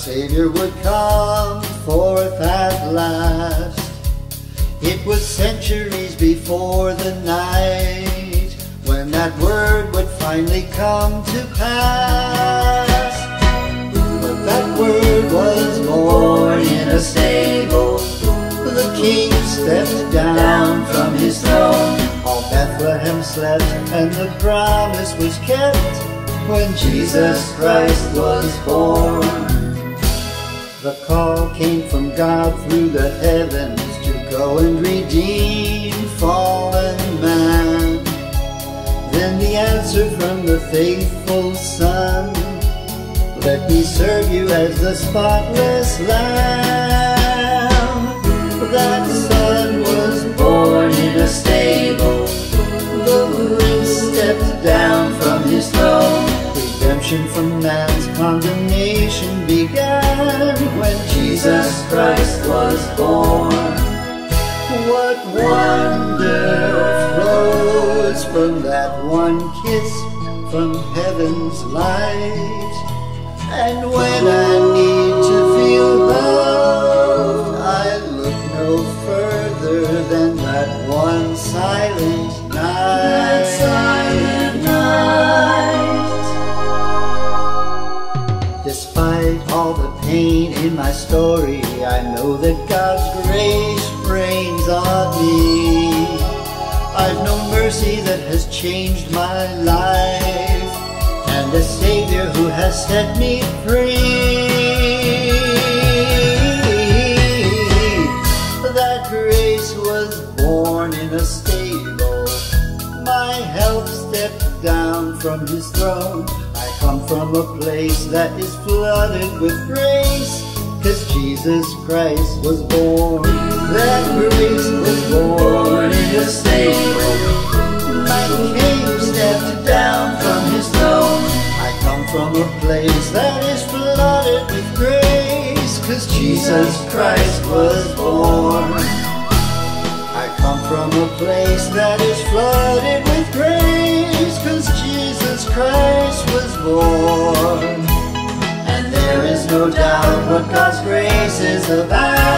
Savior would come forth at last. It was centuries before the night when that word would finally come to pass. But that word was born in a stable. The king stepped down from his throne. All Bethlehem slept and the promise was kept when Jesus Christ was born. The call came from God through the heavens to go and redeem fallen man. Then the answer from the faithful Son, let me serve you as the spotless lamb. That Son was born in a stable, the stepped down. Redemption from man's condemnation began when Jesus Christ was born. What wonder flows from that one kiss from heaven's light? And when I need to feel love, I look no further than that one silent night. Pain in my story, I know that God's grace reigns on me. I've known mercy that has changed my life, and a Savior who has set me free. That grace was born in a stable. My help stepped down from his throne. I come from a place that is flooded with grace. Jesus Christ was born. That grace was born in a stable. My king stepped down from his throne. I come from a place that is flooded with grace. Cause Jesus Christ was born. I come from a place that is flooded with grace, cause Jesus Christ was born. What God's grace is about.